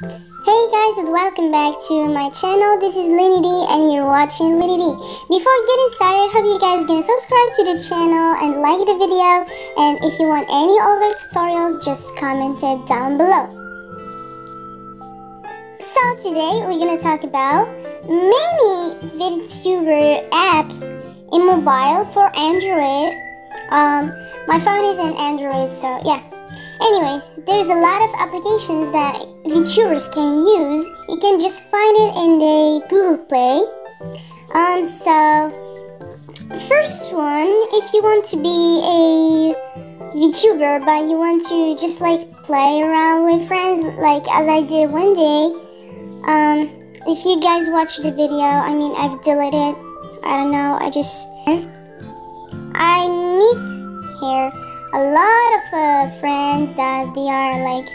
Hey guys and welcome back to my channel. This is Lenny D and you're watching Lenny D. Before getting started, hope you guys can subscribe to the channel and like the video. And if you want any other tutorials, just comment it down below. So today we're gonna talk about many VTuber apps in mobile for Android. Um, my phone is an Android, so yeah. Anyways, there's a lot of applications that VTubers can use. You can just find it in the Google Play. Um, so first one, if you want to be a VTuber, but you want to just like play around with friends, like as I did one day. Um, if you guys watch the video, I mean, I've deleted. I don't know. I just I meet here a lot of uh, friends that they are like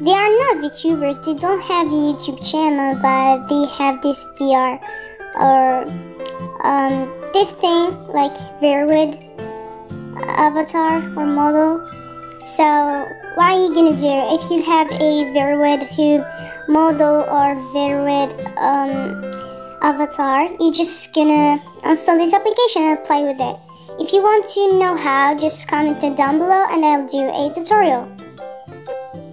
they are not VTubers. They don't have a YouTube channel, but they have this VR or um, this thing like VRoid avatar or model. So what are you gonna do if you have a VRoid Hub model or VRoid um, avatar? You're just gonna install this application and play with it. If you want to know how, just comment it down below and I'll do a tutorial.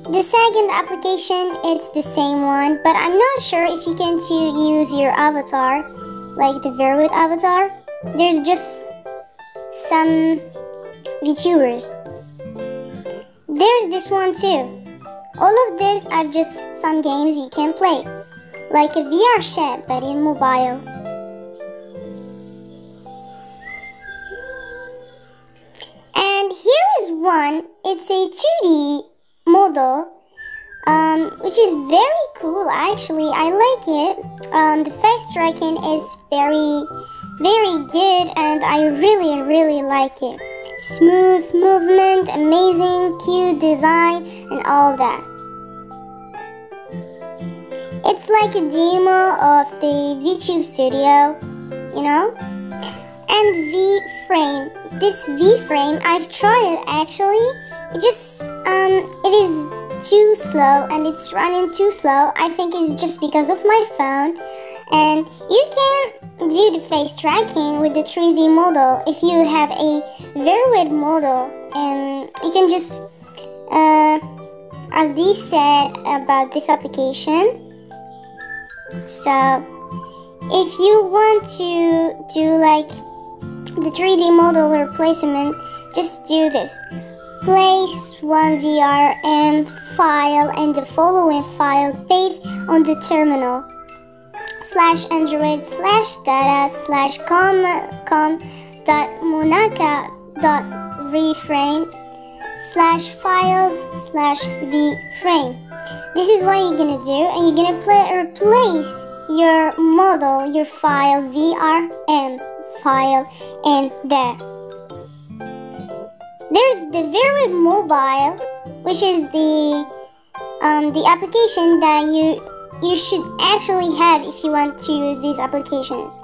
The second application, it's the same one, but I'm not sure if you can to use your avatar, like the VRoid avatar. There's just some VTubers. There's this one too. All of these are just some games you can play, like a VR chat but in mobile. And here is one, it's a 2D model, um, which is very cool actually. I like it. Um, the face tracking is very, very good and I really, really like it. Smooth movement, amazing, cute design, and all that. It's like a demo of the VTube Studio, you know? And V-Frame this V-frame, I've tried it actually. It just, um, it is too slow and it's running too slow. I think it's just because of my phone. And you can do the face tracking with the 3D model if you have a VRoid model. And you can just, uh, as Dee said about this application. So, if you want to do like the 3D model replacement, just do this. Place one VRM file and the following file paste on the terminal slash android slash data slash com com dot monaka dot reframe slash files slash vframe. This is what you're gonna do and you're gonna play, replace your model, your file VRM file in there. There's the VRoid Mobile, which is the um, the application that you you should actually have if you want to use these applications.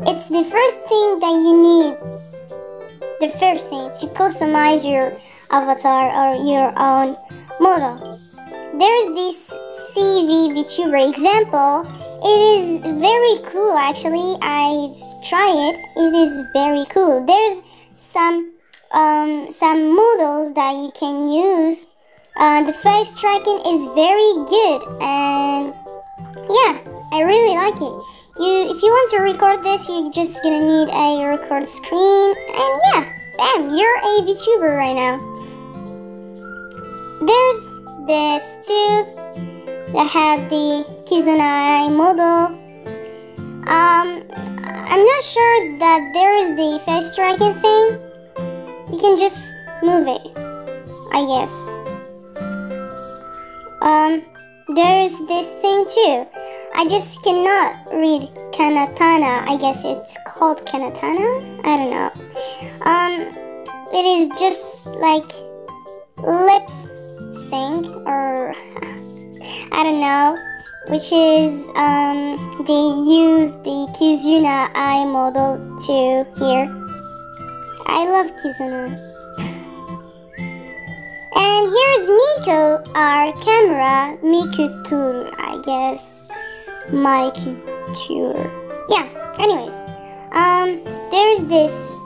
It's the first thing that you need. The first thing to customize your avatar or your own model. There's this CV VTuber example. It is very cool actually. I've try it. It is very cool. There's some um, some models that you can use. Uh, the face tracking is very good and yeah, I really like it. You, if you want to record this, you're just gonna need a record screen and yeah, bam, you're a VTuber right now. There's this too that have the Kizuna model. Um, I'm not sure that there is the face tracking thing. You can just move it, I guess. Um, there's this thing too. I just cannot read Kanatana. I guess it's called Kanatana? I don't know. Um, it is just like lips sync or I don't know which is um, they use the Kizuna AI model to here. I love Kizuna. And here's Miko, our camera, Miku Tour, I guess. Miku Tour. Yeah, anyways. Um, there's this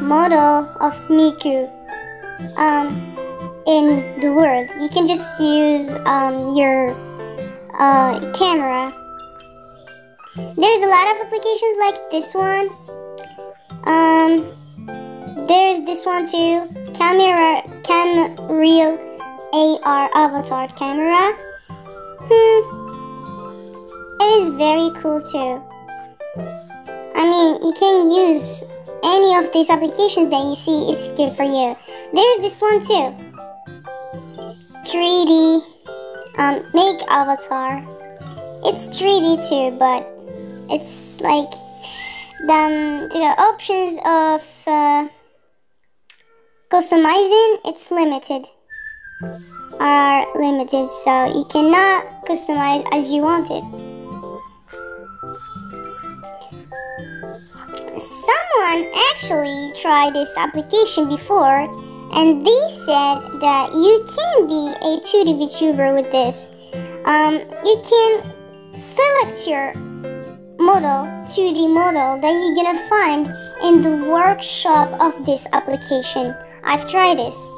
model of Miku um, in the world. You can just use um, your uh, camera. There's a lot of applications like this one. Um, there's this one too. Camera, Cam Real AR Avatar camera. Hmm. It is very cool too. I mean, you can use any of these applications that you see, it's good for you. There's this one too. 3D um, make avatar. It's 3D too, but it's like the, the options of uh, customizing, it's limited. Are limited, so you cannot customize as you wanted. Someone actually tried this application before and they said that you can be a 2D VTuber with this. Um, you can select your model, 2D model that you're gonna find in the workshop of this application. I've tried this,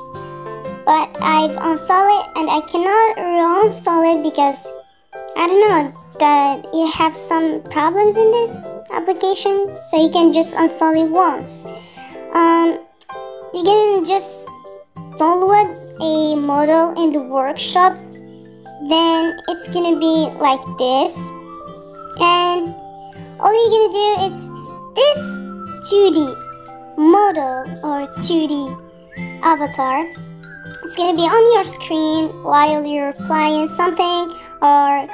but I've installed it and I cannot reinstall it because I don't know that you have some problems in this application, so you can just install it once. Um, you can just download a model in the workshop then it's gonna be like this and all you're gonna do is this 2D model or 2D avatar. It's gonna be on your screen while you're playing something or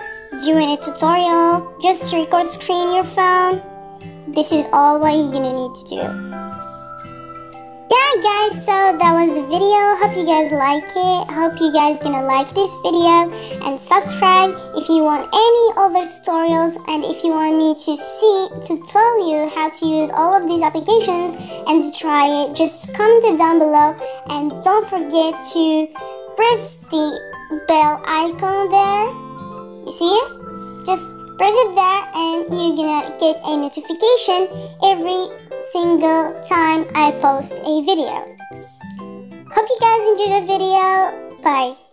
doing a tutorial. Just record screen your phone. This is all what you're gonna need to do yeah guys so that was the video. Hope you guys like it. Hope you guys gonna like this video. And subscribe if you want any other tutorials. And if you want me to see to tell you how to use all of these applications and to try it just comment it down below. And don't forget to press the bell icon there. You see it? Just press it there and you're gonna get a notification every single time I post a video. Hope you guys enjoyed the video. Bye.